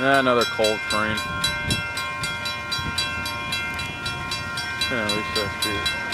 Yeah, another cold frame. Yeah, at least that's cute.